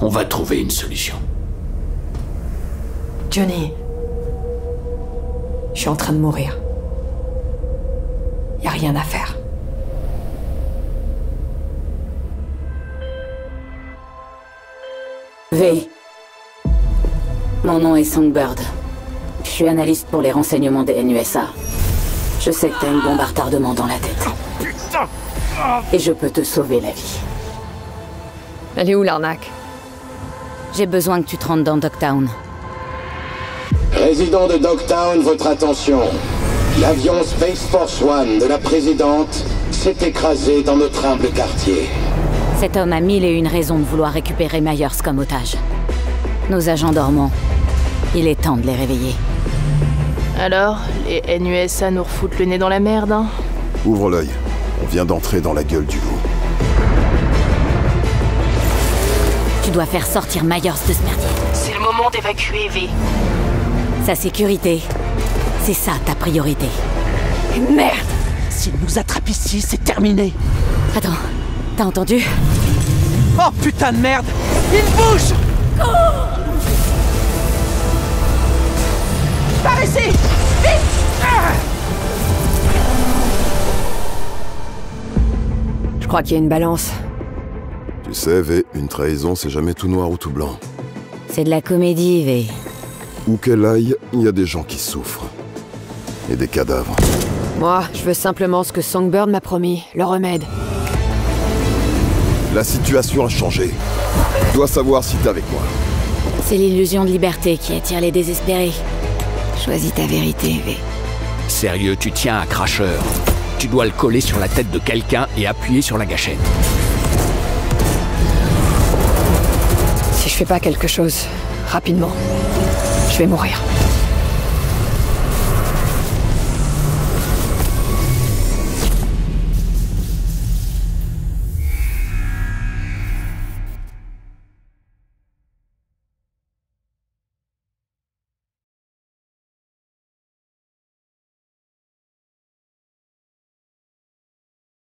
On va trouver une solution. Johnny. Je suis en train de mourir. Y a rien à faire. V. Mon nom est Songbird. Je suis analyste pour les renseignements des NUSA. Je sais que t'as une bombe à retardement dans la tête. Et je peux te sauver la vie. Elle est où l'arnaque? J'ai besoin que tu te rendes dans Dogtown. Résident de Dogtown, votre attention. L'avion Space Force One de la présidente s'est écrasé dans notre humble quartier. Cet homme a mille et une raisons de vouloir récupérer Myers comme otage. Nos agents dormants. Il est temps de les réveiller. Alors, les NUSA nous refoutent le nez dans la merde, hein? Ouvre l'œil. On vient d'entrer dans la gueule du loup. Tu dois faire sortir Myers de ce merdier. C'est le moment d'évacuer V. Sa sécurité, c'est ça ta priorité. Merde S'il nous attrape ici, c'est terminé. Attends, t'as entendu? Oh putain de merde Il bouge Par ici Vite Ah Je crois qu'il y a une balance. Tu sais, V, une trahison, c'est jamais tout noir ou tout blanc. C'est de la comédie, V. Où qu'elle aille, il y a des gens qui souffrent. Et des cadavres. Moi, je veux simplement ce que Songbird m'a promis, le remède. La situation a changé. Tu dois savoir si t'es avec moi. C'est l'illusion de liberté qui attire les désespérés. Choisis ta vérité, V. Sérieux, tu tiens un cracheur. Tu dois le coller sur la tête de quelqu'un et appuyer sur la gâchette. Je fais pas quelque chose, rapidement, je vais mourir.